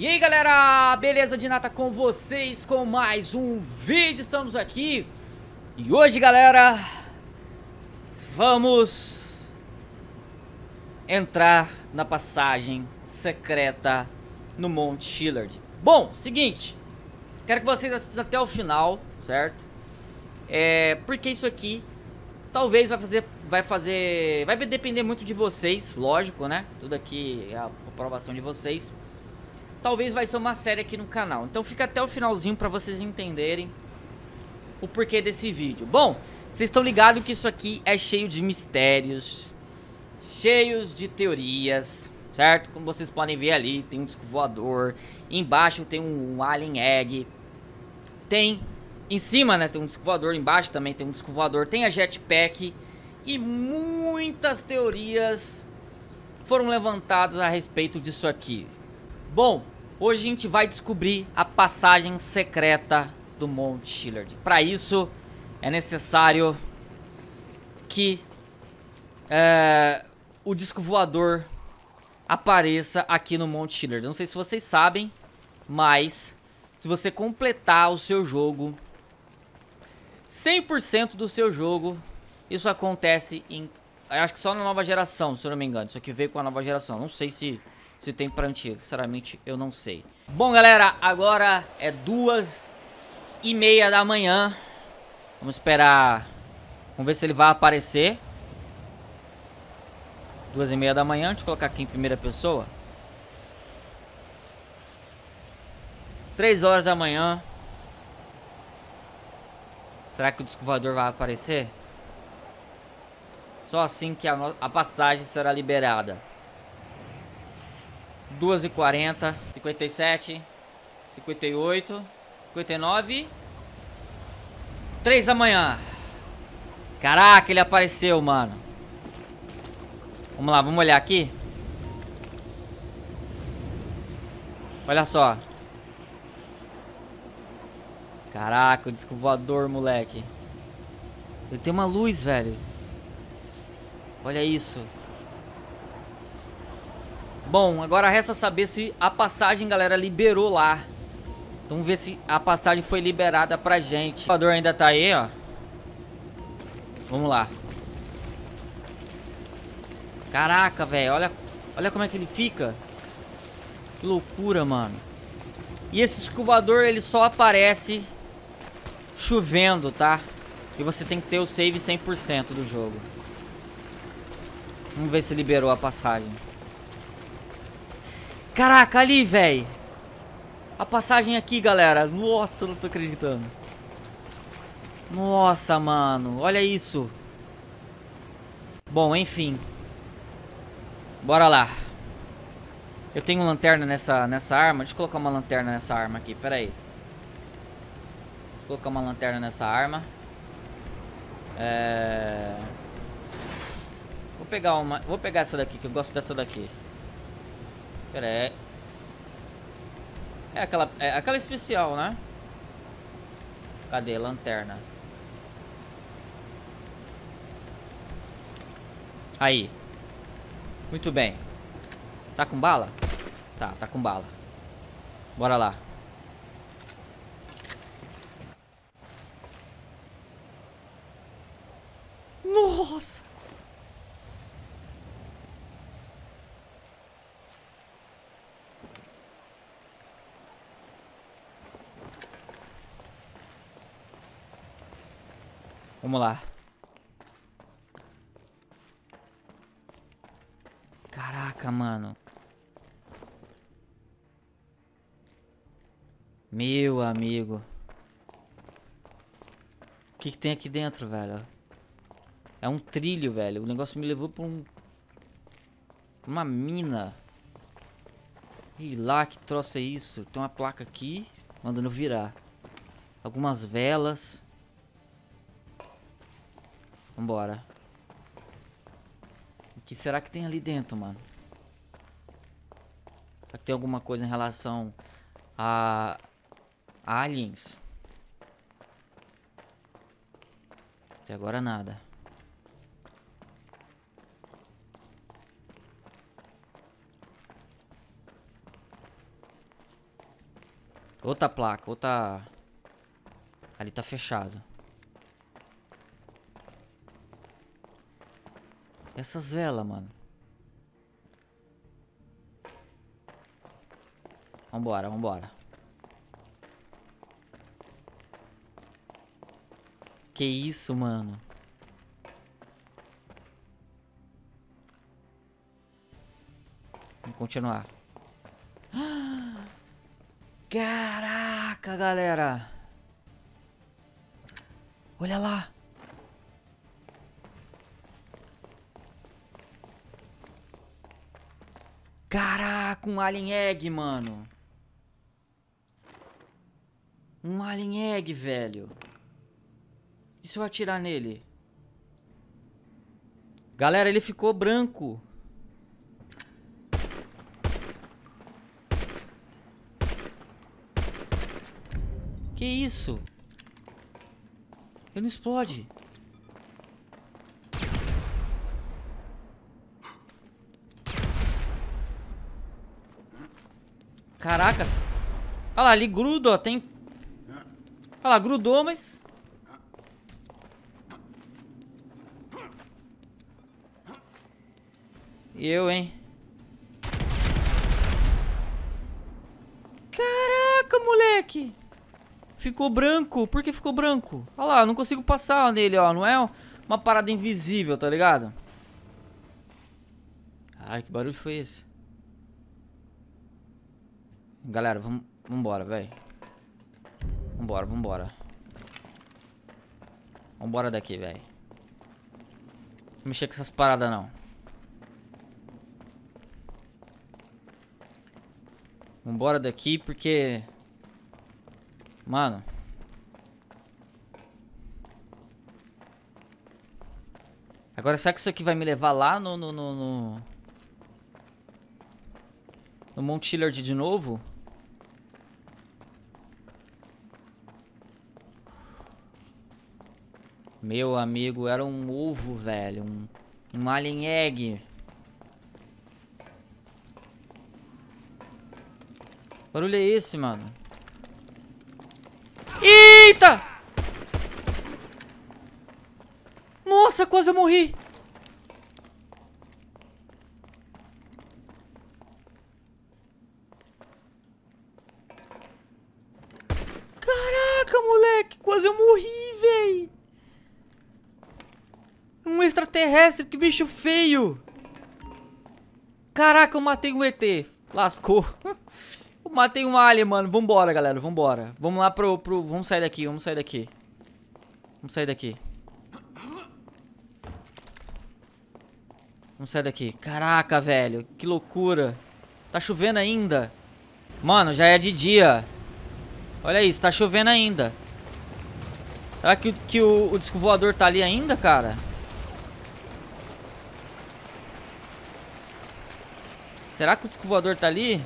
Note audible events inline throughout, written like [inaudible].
E aí galera, beleza de nata com vocês com mais um vídeo, estamos aqui E hoje galera, vamos entrar na passagem secreta no Monte Shillard Bom, seguinte, quero que vocês assistam até o final, certo? É, porque isso aqui talvez vai fazer, vai fazer, vai depender muito de vocês, lógico né? Tudo aqui é a aprovação de vocês talvez vai ser uma série aqui no canal. Então fica até o finalzinho para vocês entenderem o porquê desse vídeo. Bom, vocês estão ligados que isso aqui é cheio de mistérios, cheios de teorias, certo? Como vocês podem ver ali, tem um disco voador, embaixo tem um alien egg, tem em cima, né, tem um disco voador, embaixo também tem um disco voador, tem a jetpack e muitas teorias foram levantadas a respeito disso aqui. Bom, hoje a gente vai descobrir a passagem secreta do Monte Shillard. Para isso, é necessário que é, o disco voador apareça aqui no Monte Shillard. Não sei se vocês sabem, mas se você completar o seu jogo, 100% do seu jogo, isso acontece em... Acho que só na nova geração, se eu não me engano. Isso aqui veio com a nova geração. Não sei se se tem pra antiga. Sinceramente, eu não sei. Bom, galera, agora é duas e meia da manhã. Vamos esperar. Vamos ver se ele vai aparecer. Duas e meia da manhã. Deixa eu colocar aqui em primeira pessoa. Três horas da manhã. Será que o descovador vai aparecer? Só assim que a, a passagem será liberada. 2 e 40 57 58 59 3 da manhã. Caraca, ele apareceu, mano. Vamos lá, vamos olhar aqui. Olha só. Caraca, o disco voador, moleque. Ele tem uma luz, velho. Olha isso Bom, agora resta saber se a passagem, galera, liberou lá. Então, vamos ver se a passagem foi liberada pra gente. O elevador ainda tá aí, ó. Vamos lá. Caraca, velho. Olha, olha como é que ele fica. Que loucura, mano. E esse escovador, ele só aparece chovendo, tá? E você tem que ter o save 100% do jogo. Vamos ver se liberou a passagem. Caraca, ali, velho. A passagem aqui, galera. Nossa, não tô acreditando. Nossa, mano. Olha isso. Bom, enfim. Bora lá. Eu tenho lanterna nessa, nessa arma. Deixa eu colocar uma lanterna nessa arma aqui. Pera aí. Vou colocar uma lanterna nessa arma. É... Vou pegar uma... Vou pegar essa daqui, que eu gosto dessa daqui. Pera aí. É aquela, é aquela especial, né? Cadê? Lanterna. Aí. Muito bem. Tá com bala? Tá, tá com bala. Bora lá. Nossa! Vamos lá. Caraca, mano. Meu amigo. O que, que tem aqui dentro, velho? É um trilho, velho. O negócio me levou pra um... Uma mina. E lá, que troço é isso? Tem uma placa aqui, mandando virar. Algumas velas. Vambora. O que será que tem ali dentro, mano? Será que tem alguma coisa em relação a aliens? Até agora nada. Outra placa, outra... Ali tá fechado. Essas velas, mano. Vambora, vambora. Que isso, mano? Vamos continuar. [gasps] Caraca, galera. Olha lá. Caraca, um alien egg, mano. Um alien egg, velho. E se eu atirar nele? Galera, ele ficou branco. Que isso? Ele não explode. Caracas. Olha lá, ali gruda, ó. Tem... Olha lá, grudou, mas... E eu, hein? Caraca, moleque! Ficou branco. Por que ficou branco? Olha lá, não consigo passar nele, ó. Não é uma parada invisível, tá ligado? Ai, que barulho foi esse? Galera, vamos vambora, velho. Vambora, vambora. Vambora daqui, velho. Não mexer com essas paradas, não. Vambora daqui, porque... Mano... Agora, será que isso aqui vai me levar lá no... No, no, no... no Mount Chillard de novo? Meu amigo, era um ovo, velho. Um, um alien egg. Barulho é esse, mano? Eita! Nossa, quase eu morri. Caraca, moleque. Quase eu morri, velho. Um extraterrestre, que bicho feio. Caraca, eu matei um ET. Lascou. [laughs] Eu matei um alien, mano. Vambora, galera. Vambora. Vamos lá pro, pro... Vamos sair daqui. Vamos sair daqui. Vamos sair daqui. Vamos sair daqui. Caraca, velho. Que loucura. Tá chovendo ainda. Mano, já é de dia. Olha isso, tá chovendo ainda. Será que, que o, o disco voador tá ali ainda, cara? Será que o disco voador tá ali?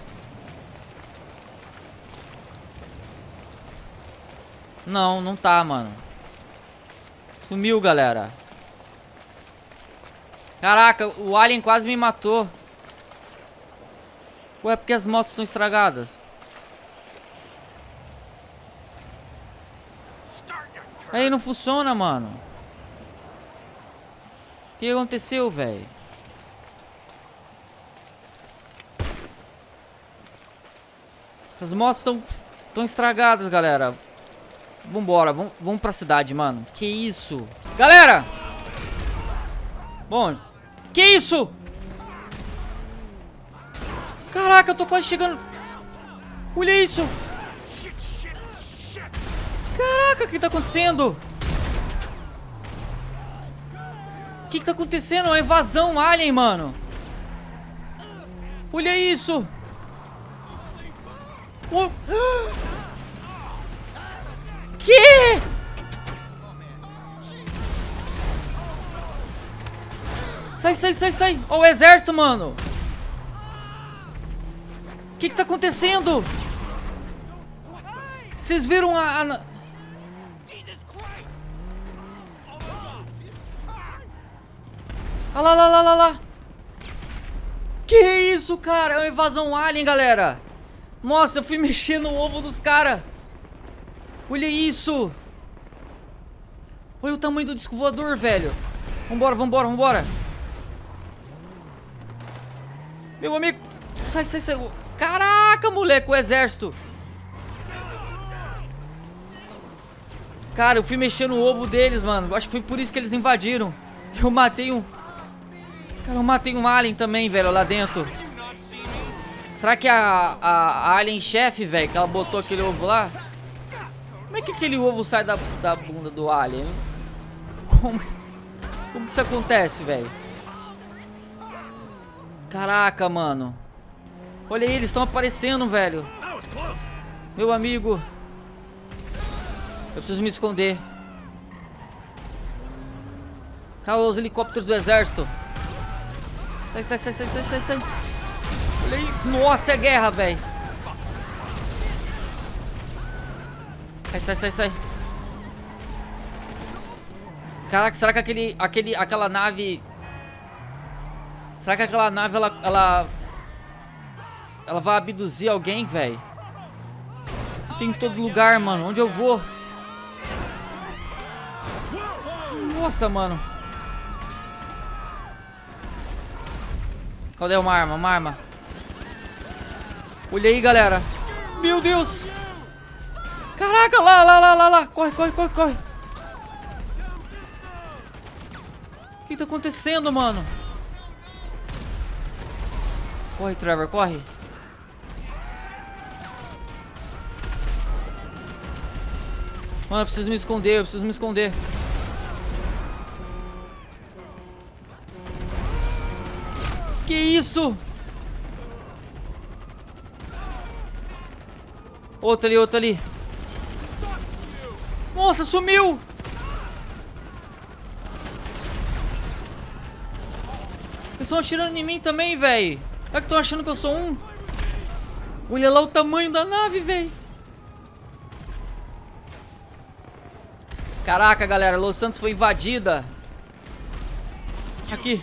Não, não tá, mano. Sumiu, galera. Caraca, o alien quase me matou. Ué, porque as motos estão estragadas? Aí não funciona, mano. O que aconteceu, velho? As motos estão estão estragadas, galera. Vambora, vamos, vamos pra cidade, mano. Que isso? Galera! Bom, que isso? Caraca, eu tô quase chegando. Olha isso. Caraca, o que tá acontecendo? O que, que tá acontecendo? É uma invasão alien, mano. Olha isso. O... Que? Sai, sai, sai, sai. Ó o exército, mano. O que que tá acontecendo? Vocês viram a... a... Olha lá, lá, lá, lá, lá. Que isso, cara? É uma invasão alien, galera. Nossa, eu fui mexer no ovo dos caras. Olha isso. Olha o tamanho do disco voador, velho. Vambora, vambora, vambora. Meu amigo. Sai, sai, sai. Caraca, moleque, o exército. Cara, eu fui mexer no ovo deles, mano. Acho que foi por isso que eles invadiram. Eu matei um... Cara, eu matei um alien também, velho, lá dentro. Será que a, a, a alien chefe, velho, que ela botou aquele ovo lá? Como é que aquele ovo sai da, da bunda do alien? Como, como que isso acontece, velho? Caraca, mano. Olha aí, eles estão aparecendo, velho. Meu amigo. Eu preciso me esconder. Calma, os helicópteros do exército. Sai, sai, sai, sai, sai, sai, aí. Nossa, é guerra, velho. Sai, sai, sai, sai. Caraca, será que aquele, aquele, aquela nave... Será que aquela nave, ela... Ela, ela vai abduzir alguém, velho? Tem em todo lugar, mano. Onde eu vou? Nossa, mano. Cadê uma arma? Uma arma. Olha aí, galera. Meu Deus. Caraca, lá, lá, lá, lá, lá. Corre, corre, corre, corre. O que tá acontecendo, mano? Corre, Trevor, corre. Mano, eu preciso me esconder, eu preciso me esconder. Que isso? Outro ali, outro ali. Nossa, sumiu! Eles estão atirando em mim também, velho. Será que estão achando que eu sou um? Olha lá o tamanho da nave, velho. Caraca, galera. Los Santos foi invadida. Aqui.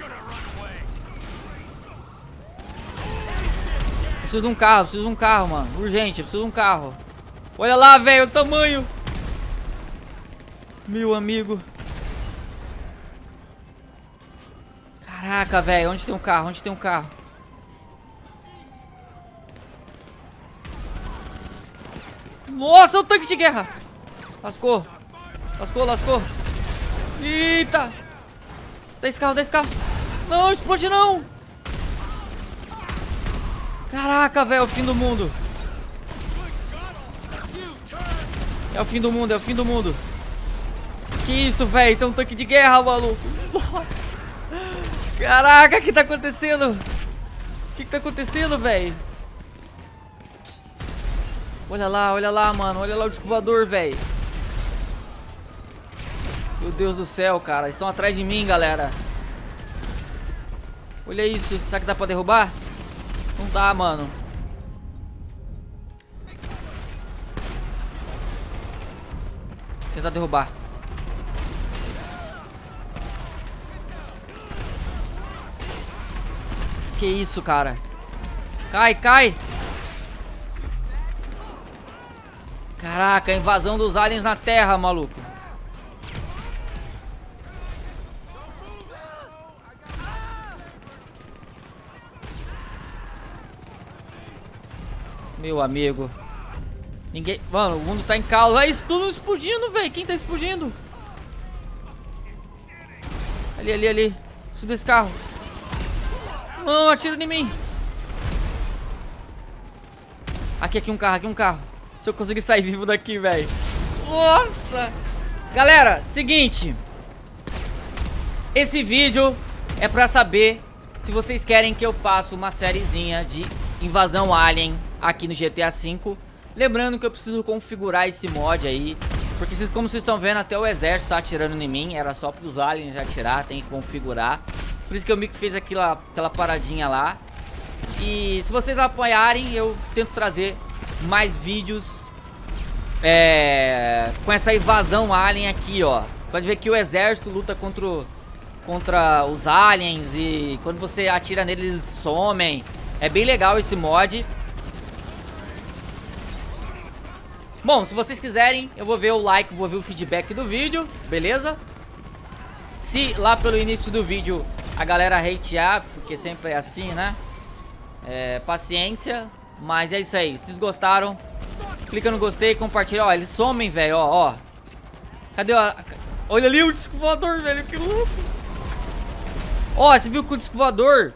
Preciso de um carro, preciso de um carro, mano. Urgente, preciso de um carro. Olha lá, velho, o tamanho. Meu amigo. Caraca, velho, onde tem um carro? Onde tem um carro? Nossa, o tanque de guerra. Lascou. Lascou, lascou. Eita. Dá esse carro, dá esse carro. Não, explode não. Caraca, velho, é o fim do mundo. É o fim do mundo, é o fim do mundo. Que isso, velho? Tem um tanque de guerra, maluco. [laughs] Caraca, o que tá acontecendo? O que, que tá acontecendo, velho? Olha lá, olha lá, mano. Olha lá o descovador, velho. Meu Deus do céu, cara. Estão atrás de mim, galera. Olha isso. Será que dá pra derrubar? Não dá, mano. Vou tentar derrubar. Que isso, cara? Cai, cai! Caraca, invasão dos aliens na Terra, maluco. Meu amigo. Ninguém... Mano, o mundo tá em caos. Aí, tudo explodindo, velho. Quem tá explodindo? Ali, ali, ali. Subi esse carro. Não, atira em mim. Aqui, aqui um carro, aqui um carro. Se eu conseguir sair vivo daqui, velho. Nossa! Galera, seguinte. Esse vídeo é pra saber se vocês querem que eu faça uma sériezinha de invasão alien aqui no GTA V. Lembrando que eu preciso configurar esse mod aí, porque como vocês estão vendo, até o exército tá atirando em mim, era só para os aliens atirar, tem que configurar. Por isso que o Mico fez aquela, aquela paradinha lá. E se vocês apoiarem, eu tento trazer mais vídeos é, com essa invasão alien aqui, ó. Pode ver que o exército luta contra, contra os aliens e quando você atira neles, eles somem. É bem legal esse mod. Bom, se vocês quiserem, eu vou ver o like, vou ver o feedback do vídeo, beleza? Se lá pelo início do vídeo a galera hatear, porque sempre é assim, né? É, paciência, mas é isso aí. Se vocês gostaram, clica no gostei, compartilha. Ó, eles somem, velho, ó, ó. Cadê a... Olha ali o disco voador, velho, que louco. Ó, você viu que o disco voador,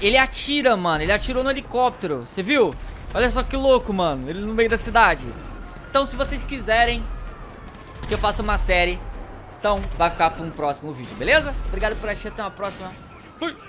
ele atira, mano. Ele atirou no helicóptero, você viu? Olha só que louco, mano, ele no meio da cidade. Então, se vocês quiserem que eu faça uma série, então vai ficar para um próximo vídeo, beleza? Obrigado por assistir, até uma próxima. Fui!